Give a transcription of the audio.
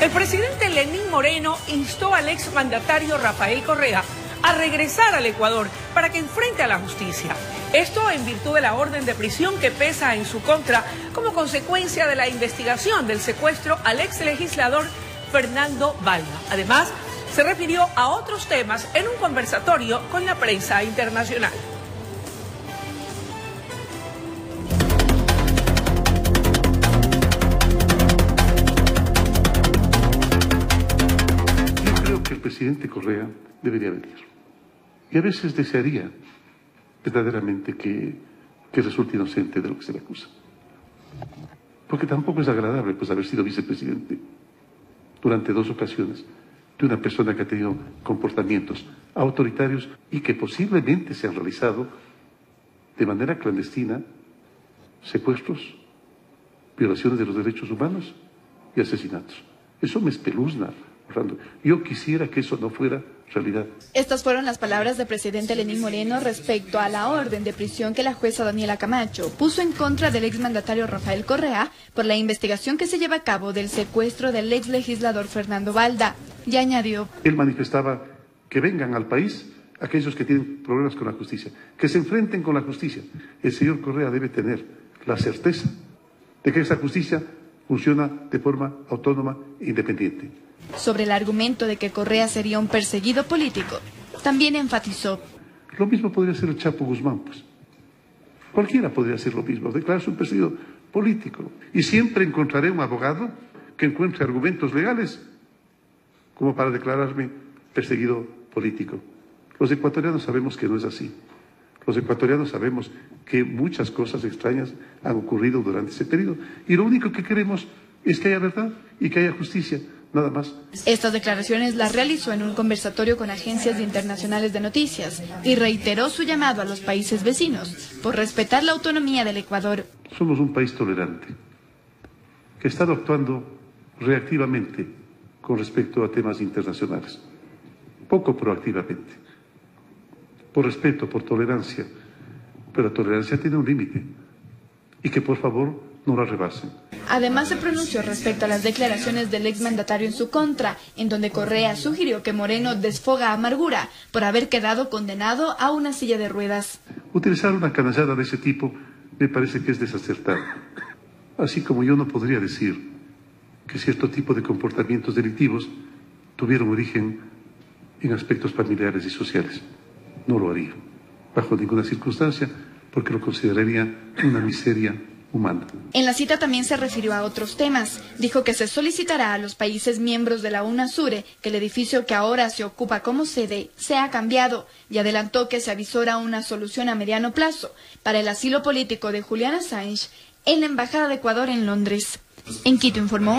el presidente Lenín Moreno instó al exmandatario Rafael Correa a regresar al Ecuador para que enfrente a la justicia. Esto en virtud de la orden de prisión que pesa en su contra como consecuencia de la investigación del secuestro al ex legislador Fernando Balda. Además, se refirió a otros temas en un conversatorio con la prensa internacional. Que el presidente Correa debería venir. Y a veces desearía verdaderamente que, que resulte inocente de lo que se le acusa. Porque tampoco es agradable pues haber sido vicepresidente durante dos ocasiones de una persona que ha tenido comportamientos autoritarios y que posiblemente se han realizado de manera clandestina secuestros, violaciones de los derechos humanos y asesinatos. Eso me espeluzna. Yo quisiera que eso no fuera realidad. Estas fueron las palabras del presidente Lenín Moreno respecto a la orden de prisión que la jueza Daniela Camacho puso en contra del exmandatario Rafael Correa por la investigación que se lleva a cabo del secuestro del ex legislador Fernando Balda. Y añadió. Él manifestaba que vengan al país aquellos que tienen problemas con la justicia, que se enfrenten con la justicia. El señor Correa debe tener la certeza de que esa justicia funciona de forma autónoma e independiente. Sobre el argumento de que Correa sería un perseguido político, también enfatizó. Lo mismo podría ser el Chapo Guzmán, pues. Cualquiera podría hacer lo mismo, declararse un perseguido político. Y siempre encontraré un abogado que encuentre argumentos legales como para declararme perseguido político. Los ecuatorianos sabemos que no es así. Los ecuatorianos sabemos que muchas cosas extrañas han ocurrido durante ese periodo. Y lo único que queremos es que haya verdad y que haya justicia, nada más. Estas declaraciones las realizó en un conversatorio con agencias internacionales de noticias y reiteró su llamado a los países vecinos por respetar la autonomía del Ecuador. Somos un país tolerante, que ha estado actuando reactivamente con respecto a temas internacionales, poco proactivamente, por respeto, por tolerancia, pero la tolerancia tiene un límite y que por favor no la rebasen. Además se pronunció respecto a las declaraciones del exmandatario en su contra, en donde Correa sugirió que Moreno desfoga amargura por haber quedado condenado a una silla de ruedas. Utilizar una canallada de ese tipo me parece que es desacertado. Así como yo no podría decir que cierto tipo de comportamientos delictivos tuvieron origen en aspectos familiares y sociales. No lo haría, bajo ninguna circunstancia, porque lo consideraría una miseria En la cita también se refirió a otros temas. Dijo que se solicitará a los países miembros de la UNASURE que el edificio que ahora se ocupa como sede sea cambiado y adelantó que se avisora una solución a mediano plazo para el asilo político de Julian Assange en la Embajada de Ecuador en Londres. En Quito informó